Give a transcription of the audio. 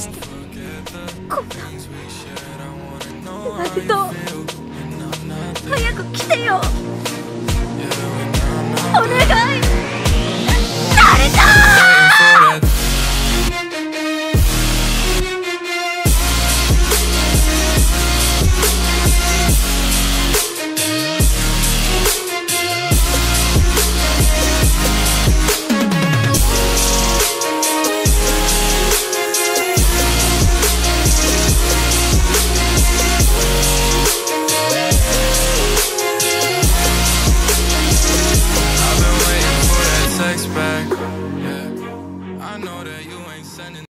してこんな。と早く来てよ。ice. Yeah, I know that you ain't sending.